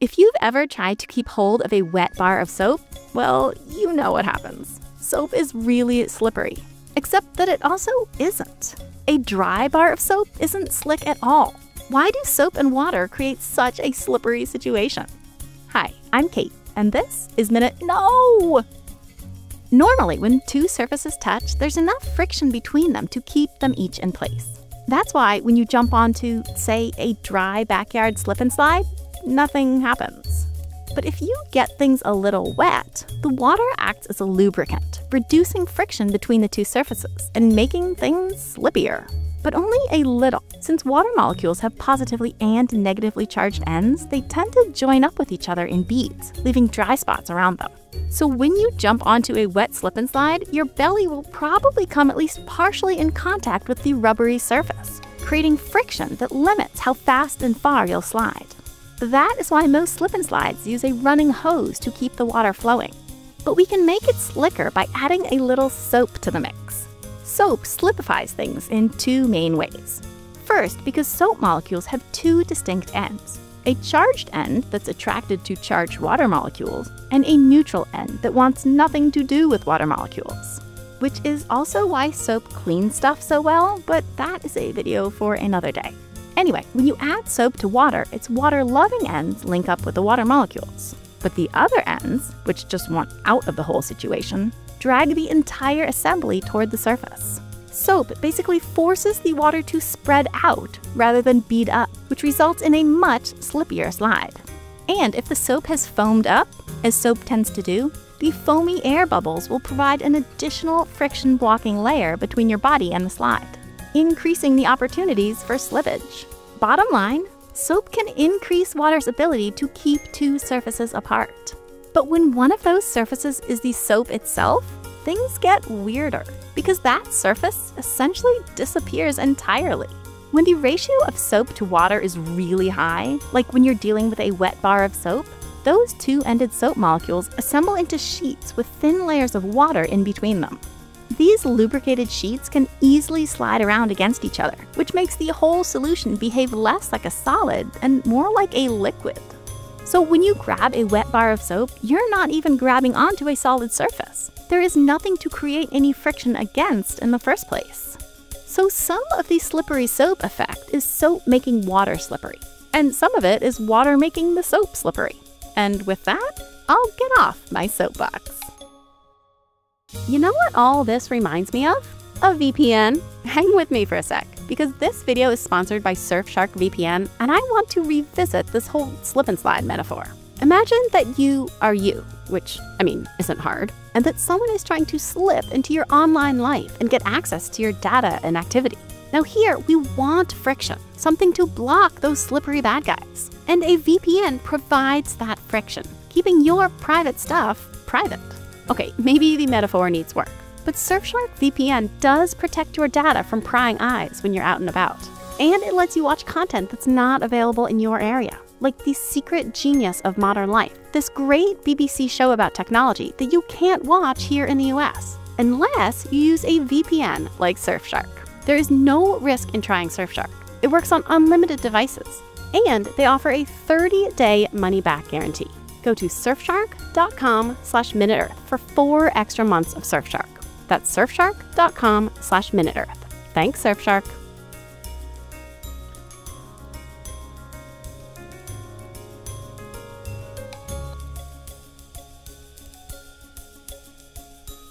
If you've ever tried to keep hold of a wet bar of soap, well, you know what happens. Soap is really slippery, except that it also isn't. A dry bar of soap isn't slick at all. Why do soap and water create such a slippery situation? Hi, I'm Kate, and this is MinuteEarth! Normally, when two surfaces touch, there's enough friction between them to keep them each in place. That's why when you jump onto, say, a dry backyard slip and slide, nothing happens. But if you get things a little wet, the water acts as a lubricant, reducing friction between the two surfaces and making things slippier. But only a little. Since water molecules have positively and negatively charged ends, they tend to join up with each other in beads, leaving dry spots around them. So when you jump onto a wet slip and slide, your belly will probably come at least partially in contact with the rubbery surface, creating friction that limits how fast and far you'll slide. That is why most slip and slides use a running hose to keep the water flowing. But we can make it slicker by adding a little soap to the mix. Soap slipifies things in two main ways. First, because soap molecules have two distinct ends a charged end that's attracted to charged water molecules, and a neutral end that wants nothing to do with water molecules. Which is also why soap cleans stuff so well, but that is a video for another day. Anyway, when you add soap to water, its water loving ends link up with the water molecules. But the other ends, which just want out of the whole situation, drag the entire assembly toward the surface. Soap basically forces the water to spread out rather than bead up, which results in a much slippier slide. And if the soap has foamed up, as soap tends to do, the foamy air bubbles will provide an additional friction blocking layer between your body and the slide, increasing the opportunities for slippage. Bottom line, soap can increase water's ability to keep two surfaces apart. But when one of those surfaces is the soap itself, things get weirder because that surface essentially disappears entirely. When the ratio of soap to water is really high, like when you're dealing with a wet bar of soap, those two ended soap molecules assemble into sheets with thin layers of water in between them. These lubricated sheets can easily slide around against each other, which makes the whole solution behave less like a solid and more like a liquid. So when you grab a wet bar of soap, you're not even grabbing onto a solid surface. There is nothing to create any friction against in the first place. So some of the slippery soap effect is soap making water slippery, and some of it is water making the soap slippery. And with that, I'll get off my soapbox. You know what all this reminds me of? A VPN. Hang with me for a sec, because this video is sponsored by Surfshark VPN, and I want to revisit this whole slip and slide metaphor. Imagine that you are you, which, I mean, isn't hard, and that someone is trying to slip into your online life and get access to your data and activity. Now, here we want friction, something to block those slippery bad guys. And a VPN provides that friction, keeping your private stuff private. Okay, maybe the metaphor needs work, but Surfshark VPN does protect your data from prying eyes when you're out and about. And it lets you watch content that's not available in your area, like The Secret Genius of Modern Life, this great BBC show about technology that you can't watch here in the US, unless you use a VPN like Surfshark. There is no risk in trying Surfshark. It works on unlimited devices, and they offer a 30-day money-back guarantee. Go to surfshark.com slash minuteearth for four extra months of Surfshark. That's surfshark.com slash minuteearth. Thanks, Surfshark.